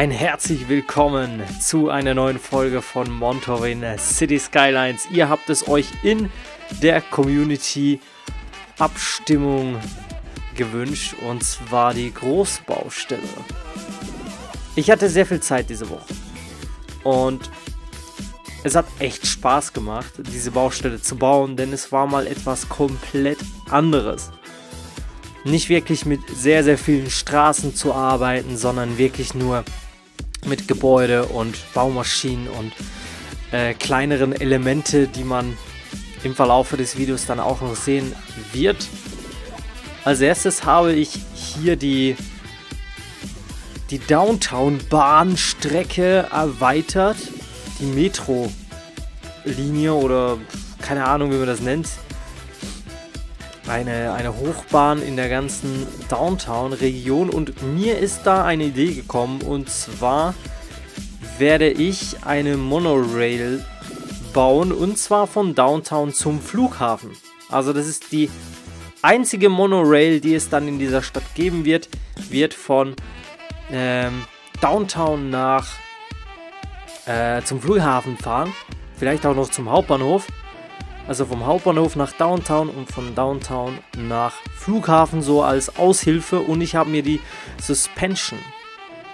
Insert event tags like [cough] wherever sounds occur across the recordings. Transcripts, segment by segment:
ein herzlich willkommen zu einer neuen Folge von Montorin City Skylines. Ihr habt es euch in der Community Abstimmung gewünscht und zwar die Großbaustelle. Ich hatte sehr viel Zeit diese Woche und es hat echt Spaß gemacht, diese Baustelle zu bauen, denn es war mal etwas komplett anderes. Nicht wirklich mit sehr, sehr vielen Straßen zu arbeiten, sondern wirklich nur mit Gebäude und Baumaschinen und äh, kleineren Elemente, die man im Verlauf des Videos dann auch noch sehen wird. Als erstes habe ich hier die, die Downtown-Bahnstrecke erweitert. Die Metro-Linie oder keine Ahnung, wie man das nennt. Eine, eine Hochbahn in der ganzen Downtown-Region und mir ist da eine Idee gekommen und zwar werde ich eine Monorail bauen und zwar von Downtown zum Flughafen. Also das ist die einzige Monorail, die es dann in dieser Stadt geben wird, wird von ähm, Downtown nach äh, zum Flughafen fahren. Vielleicht auch noch zum Hauptbahnhof. Also vom Hauptbahnhof nach Downtown und von Downtown nach Flughafen so als Aushilfe. Und ich habe mir die Suspension,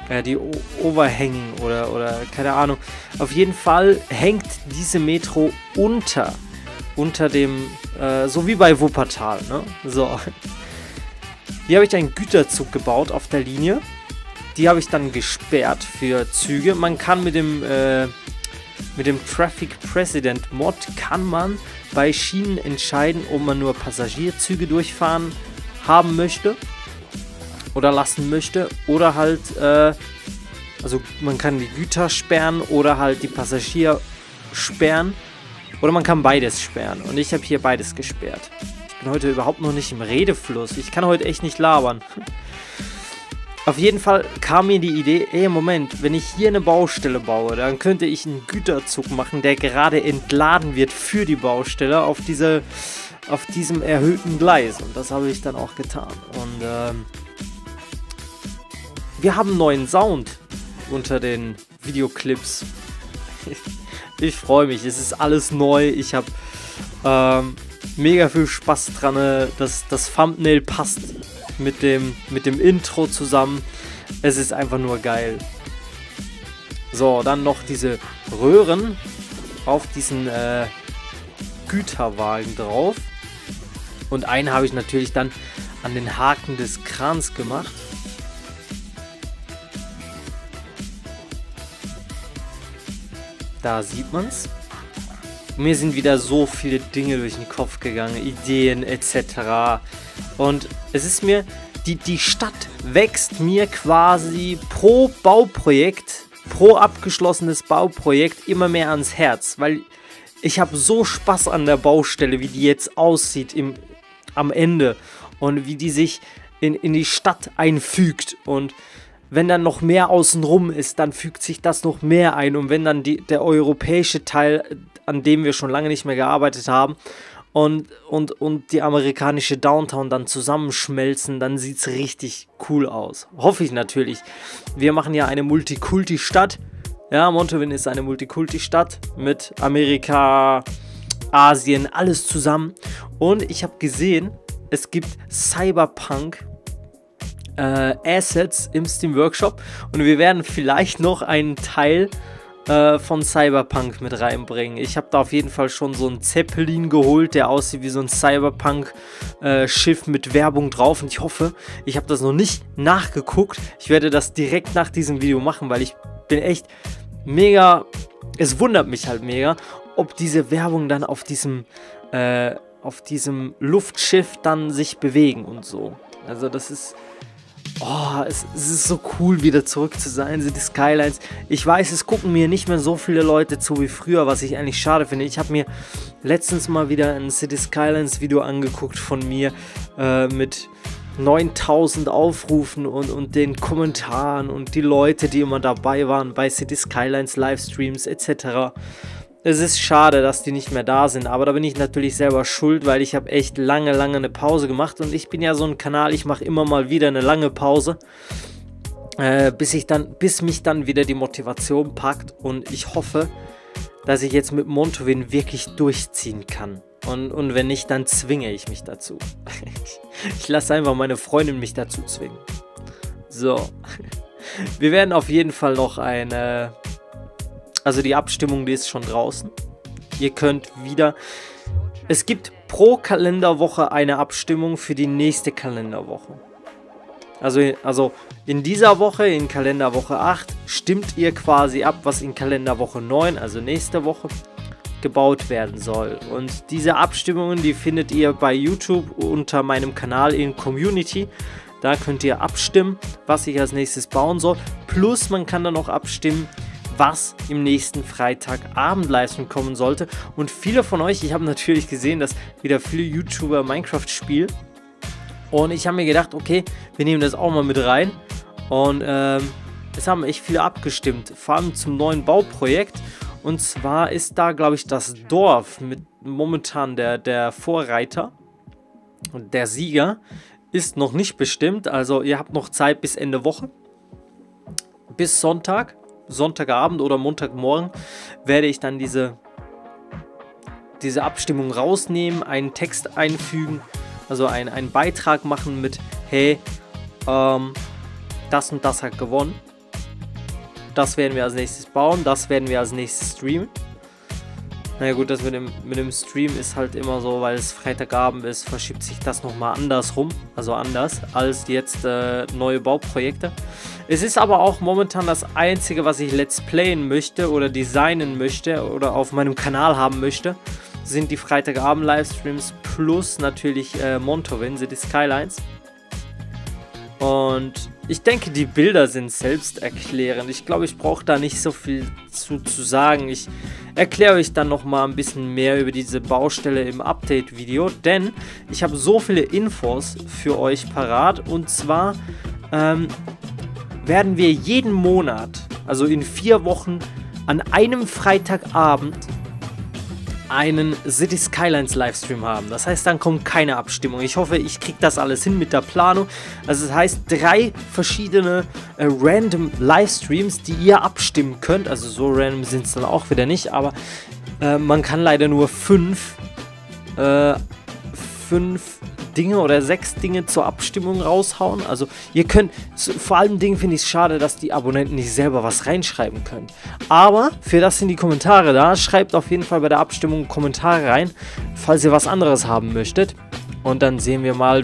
äh, die o Overhanging oder, oder keine Ahnung. Auf jeden Fall hängt diese Metro unter unter dem, äh, so wie bei Wuppertal, ne? So. Hier habe ich einen Güterzug gebaut auf der Linie. Die habe ich dann gesperrt für Züge. Man kann mit dem, äh, mit dem Traffic President Mod kann man bei Schienen entscheiden, ob man nur Passagierzüge durchfahren haben möchte oder lassen möchte oder halt, äh, also man kann die Güter sperren oder halt die Passagier sperren oder man kann beides sperren. Und ich habe hier beides gesperrt. Ich bin heute überhaupt noch nicht im Redefluss. Ich kann heute echt nicht labern. Auf jeden Fall kam mir die Idee, ey Moment, wenn ich hier eine Baustelle baue, dann könnte ich einen Güterzug machen, der gerade entladen wird für die Baustelle auf, diese, auf diesem erhöhten Gleis. Und das habe ich dann auch getan. Und ähm, wir haben neuen Sound unter den Videoclips. [laughs] Ich freue mich. Es ist alles neu. Ich habe ähm, mega viel Spaß dran. Äh, das, das Thumbnail passt mit dem, mit dem Intro zusammen. Es ist einfach nur geil. So, dann noch diese Röhren auf diesen äh, Güterwagen drauf. Und einen habe ich natürlich dann an den Haken des Krans gemacht. Da sieht man's. Mir sind wieder so viele Dinge durch den Kopf gegangen, Ideen etc. Und es ist mir, die, die Stadt wächst mir quasi pro Bauprojekt, pro abgeschlossenes Bauprojekt immer mehr ans Herz, weil ich habe so Spaß an der Baustelle, wie die jetzt aussieht im, am Ende und wie die sich in, in die Stadt einfügt und wenn dann noch mehr außenrum ist, dann fügt sich das noch mehr ein. Und wenn dann die, der europäische Teil, an dem wir schon lange nicht mehr gearbeitet haben, und, und, und die amerikanische Downtown dann zusammenschmelzen, dann sieht es richtig cool aus. Hoffe ich natürlich. Wir machen ja eine Multikulti-Stadt. Ja, Montevin ist eine Multikulti-Stadt mit Amerika, Asien, alles zusammen. Und ich habe gesehen, es gibt Cyberpunk äh, Assets im Steam Workshop und wir werden vielleicht noch einen Teil äh, von Cyberpunk mit reinbringen. Ich habe da auf jeden Fall schon so einen Zeppelin geholt, der aussieht wie so ein Cyberpunk-Schiff äh, mit Werbung drauf und ich hoffe, ich habe das noch nicht nachgeguckt. Ich werde das direkt nach diesem Video machen, weil ich bin echt mega, es wundert mich halt mega, ob diese Werbung dann auf diesem, äh, auf diesem Luftschiff dann sich bewegen und so. Also das ist Oh, es, es, ist so cool, wieder zurück zu sein, sind die Skylines. Ich weiß, es gucken mir nicht mehr so viele Leute zu wie früher, was ich eigentlich schade finde. Ich habe mir letztens mal wieder ein City Skylines Video angeguckt von mir äh, mit 9000 Aufrufen und, und den Kommentaren und die Leute, die immer dabei waren bei City Skylines Livestreams etc. Es ist schade, dass die nicht mehr da sind, aber da bin ich natürlich selber schuld, weil ich habe echt lange, lange eine Pause gemacht und ich bin ja so ein Kanal, ich mache immer mal wieder eine lange Pause. Äh, bis, ich dann, bis mich dann wieder die Motivation packt und ich hoffe, dass ich jetzt mit Montowin wirklich durchziehen kann. Und, und wenn nicht, dann zwinge ich mich dazu. [laughs] ich lasse einfach meine Freundin mich dazu zwingen. So. Wir werden auf jeden Fall noch eine. Also die Abstimmung, die ist schon draußen. Ihr könnt wieder. Es gibt pro Kalenderwoche eine Abstimmung für die nächste Kalenderwoche. Also, also in dieser Woche, in Kalenderwoche 8, stimmt ihr quasi ab, was in Kalenderwoche 9, also nächste Woche, gebaut werden soll. Und diese Abstimmungen, die findet ihr bei YouTube unter meinem Kanal in Community. Da könnt ihr abstimmen, was ich als nächstes bauen soll. Plus man kann dann auch abstimmen, was im nächsten Freitagabend Livestream kommen sollte. Und viele von euch, ich habe natürlich gesehen, dass wieder viele YouTuber Minecraft spielen. Und ich habe mir gedacht, okay, wir nehmen das auch mal mit rein. Und ähm, es haben echt viele abgestimmt, vor allem zum neuen Bauprojekt. Und zwar ist da, glaube ich, das Dorf mit momentan der, der Vorreiter. Und der Sieger ist noch nicht bestimmt. Also ihr habt noch Zeit bis Ende Woche. Bis Sonntag, Sonntagabend oder Montagmorgen werde ich dann diese, diese Abstimmung rausnehmen, einen Text einfügen, also ein, einen Beitrag machen mit, hey, ähm, das und das hat gewonnen. Das werden wir als nächstes bauen, das werden wir als nächstes streamen. Naja gut, das mit dem, mit dem Stream ist halt immer so, weil es Freitagabend ist, verschiebt sich das nochmal andersrum, also anders als jetzt äh, neue Bauprojekte. Es ist aber auch momentan das einzige, was ich Let's Playen möchte oder designen möchte oder auf meinem Kanal haben möchte, sind die Freitagabend-Livestreams plus natürlich äh, Montowin, City Skylines. Und ich denke, die Bilder sind selbsterklärend. Ich glaube, ich brauche da nicht so viel zu, zu sagen. Ich erkläre euch dann nochmal ein bisschen mehr über diese Baustelle im Update-Video, denn ich habe so viele Infos für euch parat. Und zwar ähm, werden wir jeden Monat, also in vier Wochen, an einem Freitagabend einen City Skylines Livestream haben. Das heißt, dann kommt keine Abstimmung. Ich hoffe, ich kriege das alles hin mit der Planung. Also das heißt, drei verschiedene äh, random Livestreams, die ihr abstimmen könnt. Also so random sind es dann auch wieder nicht, aber äh, man kann leider nur fünf, äh, fünf Dinge oder sechs Dinge zur Abstimmung raushauen. Also ihr könnt, vor allem Dingen finde ich es schade, dass die Abonnenten nicht selber was reinschreiben können. Aber für das sind die Kommentare da. Schreibt auf jeden Fall bei der Abstimmung Kommentare rein, falls ihr was anderes haben möchtet. Und dann sehen wir mal,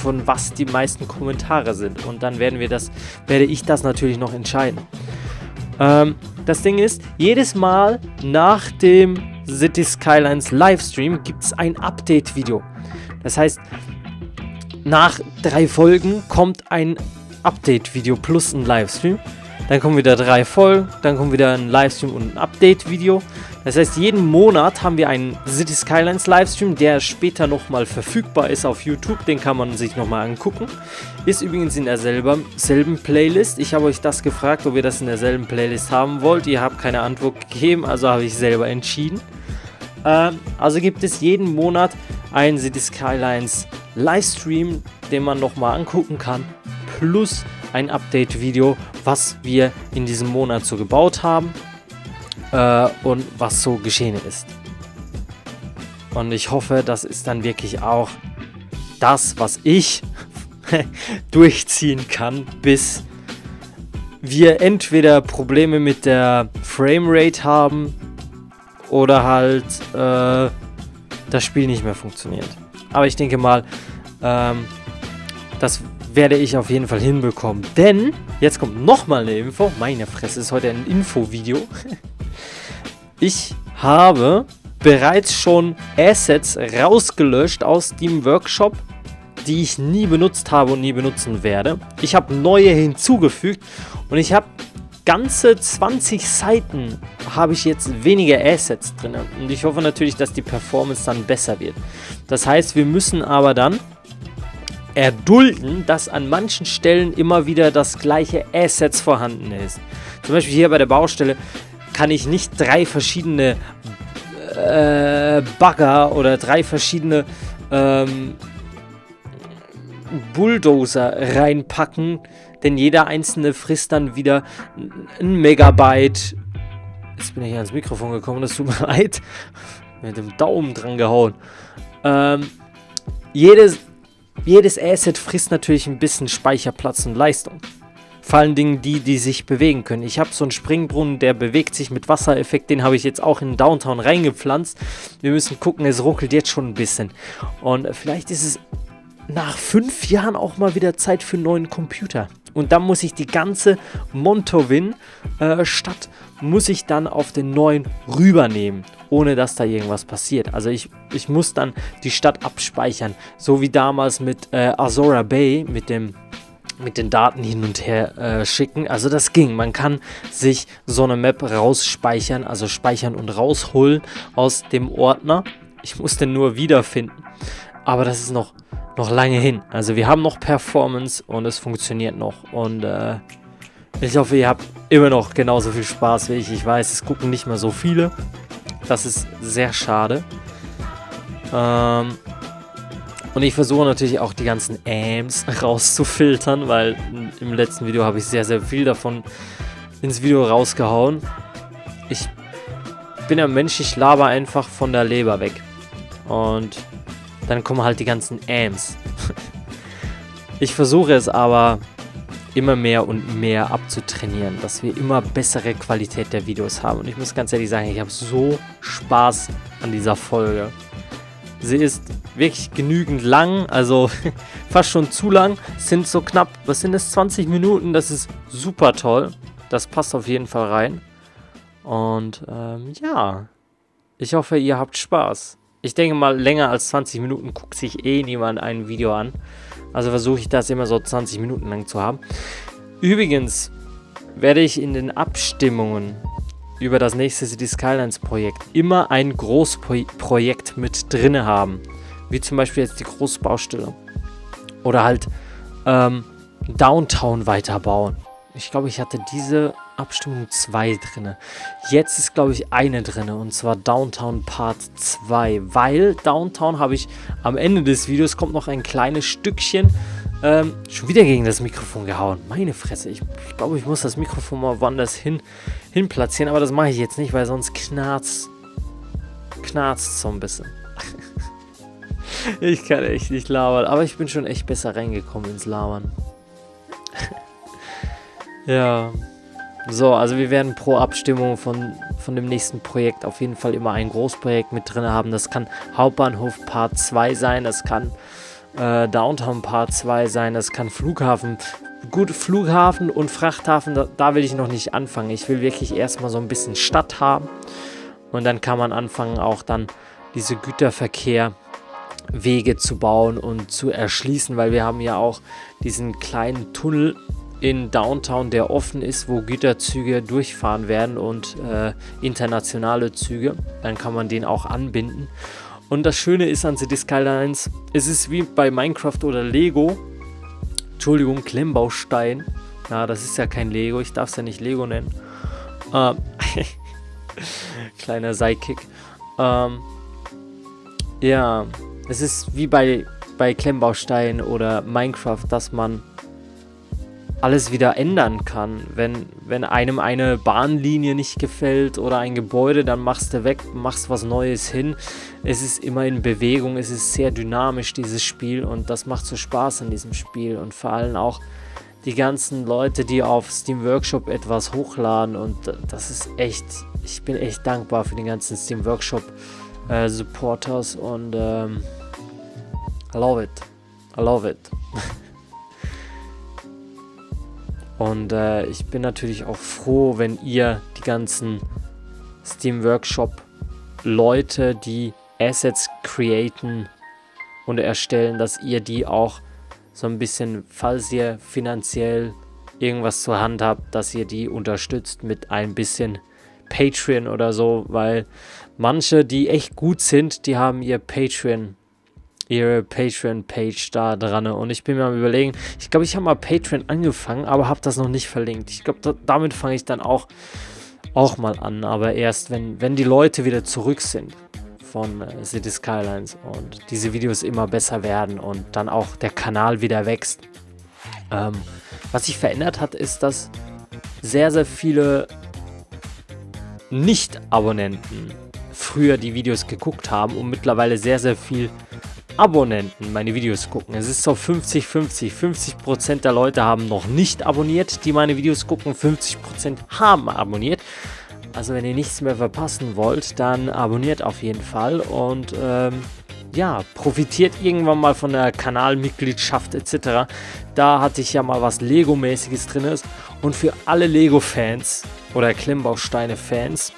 von was die meisten Kommentare sind. Und dann werden wir das, werde ich das natürlich noch entscheiden. Ähm, das Ding ist, jedes Mal nach dem City Skylines Livestream gibt es ein Update-Video. Das heißt, nach drei Folgen kommt ein Update-Video plus ein Livestream. Dann kommen wieder drei Folgen, dann kommt wieder ein Livestream und ein Update-Video. Das heißt, jeden Monat haben wir einen City Skylines Livestream, der später nochmal verfügbar ist auf YouTube. Den kann man sich nochmal angucken. Ist übrigens in derselben selben Playlist. Ich habe euch das gefragt, ob ihr das in derselben Playlist haben wollt. Ihr habt keine Antwort gegeben, also habe ich selber entschieden. Äh, also gibt es jeden Monat einen City Skylines Livestream, den man nochmal angucken kann, plus ein Update-Video, was wir in diesem Monat so gebaut haben äh, und was so geschehen ist. Und ich hoffe, das ist dann wirklich auch das, was ich [laughs] durchziehen kann, bis wir entweder Probleme mit der Framerate haben oder halt äh, das Spiel nicht mehr funktioniert. Aber ich denke mal, ähm, das werde ich auf jeden Fall hinbekommen. Denn, jetzt kommt nochmal eine Info. Meine Fresse, ist heute ein Infovideo. [laughs] Ich habe bereits schon Assets rausgelöscht aus Steam Workshop, die ich nie benutzt habe und nie benutzen werde. Ich habe neue hinzugefügt und ich habe ganze 20 Seiten habe ich jetzt weniger Assets drin. Und ich hoffe natürlich, dass die Performance dann besser wird. Das heißt, wir müssen aber dann erdulden, dass an manchen Stellen immer wieder das gleiche Assets vorhanden ist. Zum Beispiel hier bei der Baustelle kann ich nicht drei verschiedene äh, Bagger oder drei verschiedene ähm, Bulldozer reinpacken, denn jeder einzelne frisst dann wieder ein Megabyte. Jetzt bin ich hier ans Mikrofon gekommen, das tut mir [laughs] leid. Mit dem Daumen dran gehauen. Ähm, jedes, jedes Asset frisst natürlich ein bisschen Speicherplatz und Leistung. Vor allen Dingen die, die sich bewegen können. Ich habe so einen Springbrunnen, der bewegt sich mit Wassereffekt. Den habe ich jetzt auch in Downtown reingepflanzt. Wir müssen gucken, es ruckelt jetzt schon ein bisschen. Und vielleicht ist es nach fünf Jahren auch mal wieder Zeit für einen neuen Computer. Und dann muss ich die ganze Montowin-Stadt äh, muss ich dann auf den neuen rübernehmen, ohne dass da irgendwas passiert. Also ich, ich muss dann die Stadt abspeichern, so wie damals mit äh, Azora Bay, mit dem mit den Daten hin und her äh, schicken. Also das ging. Man kann sich so eine Map rausspeichern, also speichern und rausholen aus dem Ordner. Ich muss den nur wiederfinden. Aber das ist noch noch lange hin. Also wir haben noch Performance und es funktioniert noch. Und äh, ich hoffe, ihr habt immer noch genauso viel Spaß wie ich. Ich weiß, es gucken nicht mehr so viele. Das ist sehr schade. Ähm, und ich versuche natürlich auch die ganzen Ams [laughs] rauszufiltern, weil im letzten Video habe ich sehr, sehr viel davon ins Video rausgehauen. Ich bin ein Mensch, ich laber einfach von der Leber weg. Und dann kommen halt die ganzen Ams. [laughs] ich versuche es aber immer mehr und mehr abzutrainieren, dass wir immer bessere Qualität der Videos haben. Und ich muss ganz ehrlich sagen, ich habe so Spaß an dieser Folge. Sie ist wirklich genügend lang, also [laughs] fast schon zu lang. Es sind so knapp, was sind es, 20 Minuten. Das ist super toll. Das passt auf jeden Fall rein. Und ähm, ja, ich hoffe, ihr habt Spaß. Ich denke mal, länger als 20 Minuten guckt sich eh niemand ein Video an. Also versuche ich das immer so 20 Minuten lang zu haben. Übrigens werde ich in den Abstimmungen über das nächste City Skylines Projekt immer ein Großprojekt mit drin haben. Wie zum Beispiel jetzt die Großbaustelle. Oder halt ähm, Downtown weiterbauen. Ich glaube, ich hatte diese Abstimmung 2 drin. Jetzt ist, glaube ich, eine drin. Und zwar Downtown Part 2. Weil Downtown habe ich am Ende des Videos kommt noch ein kleines Stückchen. Ähm, schon wieder gegen das Mikrofon gehauen. Meine Fresse. Ich, ich glaube, ich muss das Mikrofon mal woanders hin, hin platzieren. Aber das mache ich jetzt nicht, weil sonst knarzt knarzt so ein bisschen. [laughs] ich kann echt nicht labern. Aber ich bin schon echt besser reingekommen ins Labern. [laughs] ja. So, also wir werden pro Abstimmung von, von dem nächsten Projekt auf jeden Fall immer ein Großprojekt mit drin haben. Das kann Hauptbahnhof Part 2 sein, das kann äh, Downtown Part 2 sein, das kann Flughafen. Gut, Flughafen und Frachthafen, da, da will ich noch nicht anfangen. Ich will wirklich erstmal so ein bisschen Stadt haben. Und dann kann man anfangen, auch dann diese Güterverkehrwege zu bauen und zu erschließen, weil wir haben ja auch diesen kleinen Tunnel in Downtown, der offen ist, wo Güterzüge durchfahren werden und äh, internationale Züge. Dann kann man den auch anbinden. Und das Schöne ist an City Skylines, es ist wie bei Minecraft oder Lego. Entschuldigung, Klemmbaustein. Ja, das ist ja kein Lego, ich darf es ja nicht Lego nennen. Ähm, [laughs] kleiner Sidekick. Ähm, ja, es ist wie bei, bei Klemmbaustein oder Minecraft, dass man alles wieder ändern kann. Wenn, wenn einem eine Bahnlinie nicht gefällt oder ein Gebäude, dann machst du weg, machst was Neues hin. Es ist immer in Bewegung, es ist sehr dynamisch, dieses Spiel, und das macht so Spaß an diesem Spiel. Und vor allem auch die ganzen Leute, die auf Steam Workshop etwas hochladen. Und das ist echt, ich bin echt dankbar für den ganzen Steam Workshop äh, Supporters und ähm, I love it. I love it. [laughs] Und äh, ich bin natürlich auch froh, wenn ihr die ganzen Steam Workshop Leute, die Assets createn und erstellen, dass ihr die auch so ein bisschen, falls ihr finanziell irgendwas zur Hand habt, dass ihr die unterstützt mit ein bisschen Patreon oder so, weil manche, die echt gut sind, die haben ihr Patreon ihre Patreon-Page da dran. Und ich bin mir am überlegen, ich glaube, ich habe mal Patreon angefangen, aber habe das noch nicht verlinkt. Ich glaube, da, damit fange ich dann auch, auch mal an. Aber erst, wenn, wenn die Leute wieder zurück sind von äh, City Skylines und diese Videos immer besser werden und dann auch der Kanal wieder wächst. Ähm, Was sich verändert hat, ist, dass sehr, sehr viele Nicht-Abonnenten früher die Videos geguckt haben und mittlerweile sehr, sehr viel Abonnenten meine Videos gucken. Es ist so 50-50. 50%, der Leute haben noch nicht abonniert, die meine Videos gucken. 50% haben abonniert. Also wenn ihr nichts mehr verpassen wollt, dann abonniert auf jeden Fall und ähm, ja, profitiert irgendwann mal von der Kanalmitgliedschaft etc. Da hatte ich ja mal was Lego-mäßiges drin ist. Und für alle Lego-Fans oder Klemmbausteine-Fans,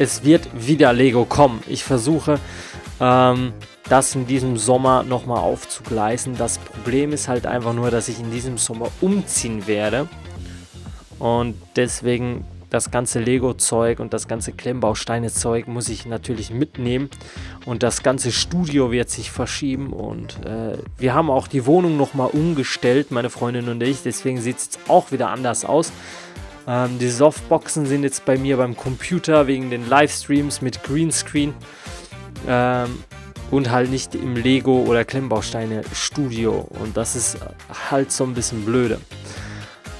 es wird wieder Lego kommen. Ich versuche ähm, das in diesem Sommer nochmal aufzugleisen. Das Problem ist halt einfach nur, dass ich in diesem Sommer umziehen werde. Und deswegen das ganze Lego-Zeug und das ganze Klemmbausteine-Zeug muss ich natürlich mitnehmen. Und das ganze Studio wird sich verschieben. Und äh, wir haben auch die Wohnung nochmal umgestellt, meine Freundin und ich. Deswegen sieht es auch wieder anders aus. Ähm, die Softboxen sind jetzt bei mir beim Computer wegen den Livestreams mit Greenscreen. Ähm, und halt nicht im Lego- oder Klemmbausteine-Studio. Und das ist halt so ein bisschen blöde.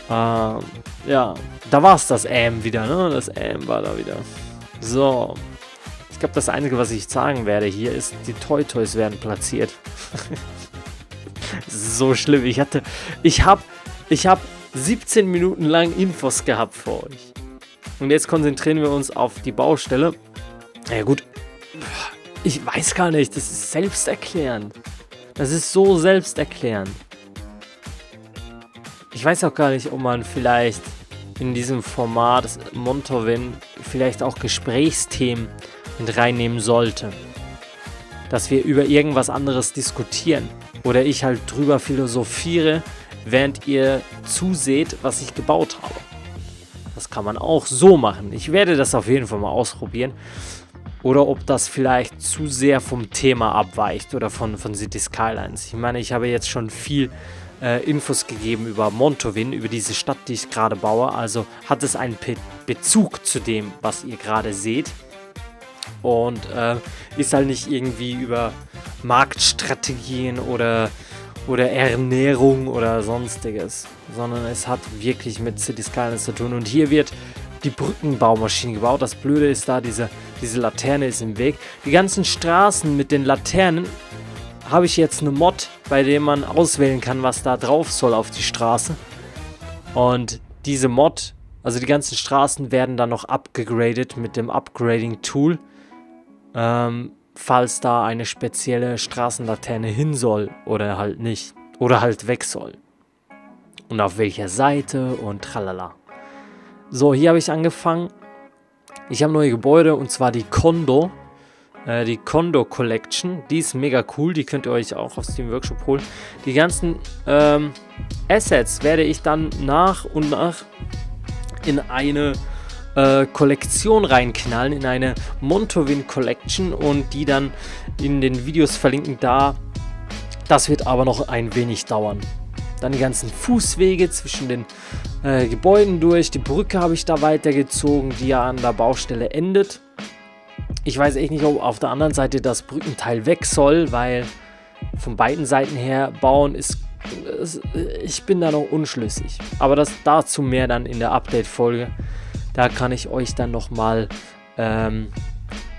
Ähm, ja, da war es das AM wieder, ne? Das AM war da wieder. So. Ich glaube, das Einzige, was ich sagen werde hier, ist, die Toy Toys werden platziert. [laughs] so schlimm. Ich hatte, ich habe, ich habe 17 Minuten lang Infos gehabt für euch. Und jetzt konzentrieren wir uns auf die Baustelle. Ja gut, ich weiß gar nicht, das ist selbsterklärend. Das ist so selbsterklärend. Ich weiß auch gar nicht, ob man vielleicht in diesem Format Montowin vielleicht auch Gesprächsthemen mit reinnehmen sollte. Dass wir über irgendwas anderes diskutieren. Oder ich halt drüber philosophiere, während ihr zuseht, was ich gebaut habe. Das kann man auch so machen. Ich werde das auf jeden Fall mal ausprobieren. Oder ob das vielleicht zu sehr vom Thema abweicht oder von, von City Skylines. Ich meine, ich habe jetzt schon viel äh, Infos gegeben über Montowin, über diese Stadt, die ich gerade baue. Also hat es einen Be Bezug zu dem, was ihr gerade seht. Und äh, ist halt nicht irgendwie über Marktstrategien oder, oder Ernährung oder sonstiges, sondern es hat wirklich mit City Skylines zu tun. Und hier wird die Brückenbaumaschine gebaut. Das Blöde ist da, diese, diese Laterne ist im Weg. Die ganzen Straßen mit den Laternen habe ich jetzt eine Mod, bei der man auswählen kann, was da drauf soll auf die Straße. Und diese Mod, also die ganzen Straßen werden dann noch abgegradet mit dem Upgrading-Tool, ähm, falls da eine spezielle Straßenlaterne hin soll oder halt nicht. Oder halt weg soll. Und auf welcher Seite und tralala. So, hier habe ich angefangen. Ich habe neue Gebäude und zwar die Kondo. Äh, die Kondo Collection. Die ist mega cool. Die könnt ihr euch auch auf Steam Workshop holen. Die ganzen ähm, Assets werde ich dann nach und nach in eine äh, Kollektion reinknallen. In eine Montowin Collection. Und die dann in den Videos verlinken. Da. Das wird aber noch ein wenig dauern. Dann die ganzen Fußwege zwischen den äh, Gebäuden durch. Die Brücke habe ich da weitergezogen, die ja an der Baustelle endet. Ich weiß echt nicht, ob auf der anderen Seite das Brückenteil weg soll, weil von beiden Seiten her bauen ist. Ich bin da noch unschlüssig. Aber das dazu mehr dann in der Update-Folge. Da kann ich euch dann nochmal ähm,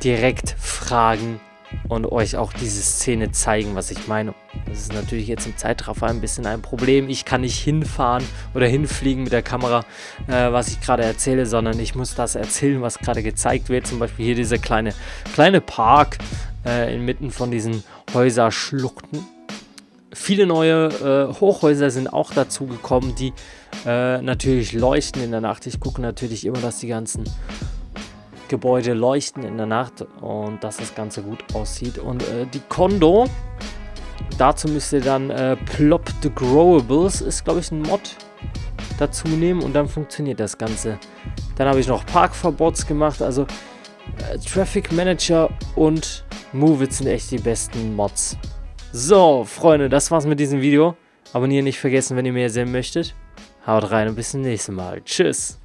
direkt fragen und euch auch diese Szene zeigen, was ich meine. Das ist natürlich jetzt im Zeitraffer ein bisschen ein Problem. Ich kann nicht hinfahren oder hinfliegen mit der Kamera, äh, was ich gerade erzähle, sondern ich muss das erzählen, was gerade gezeigt wird. Zum Beispiel hier dieser kleine, kleine Park äh, inmitten von diesen Häuserschluchten. Viele neue äh, Hochhäuser sind auch dazu gekommen, die äh, natürlich leuchten in der Nacht. Ich gucke natürlich immer, dass die ganzen Gebäude leuchten in der Nacht und dass das Ganze gut aussieht. Und äh, die Kondo, dazu müsst ihr dann äh, Plop the Growables, ist glaube ich ein Mod, dazu nehmen und dann funktioniert das Ganze. Dann habe ich noch Parkverbots gemacht, also äh, Traffic Manager und Move It sind echt die besten Mods. So, Freunde, das war's mit diesem Video. Abonnieren nicht vergessen, wenn ihr mehr sehen möchtet. Haut rein und bis zum nächsten Mal. Tschüss.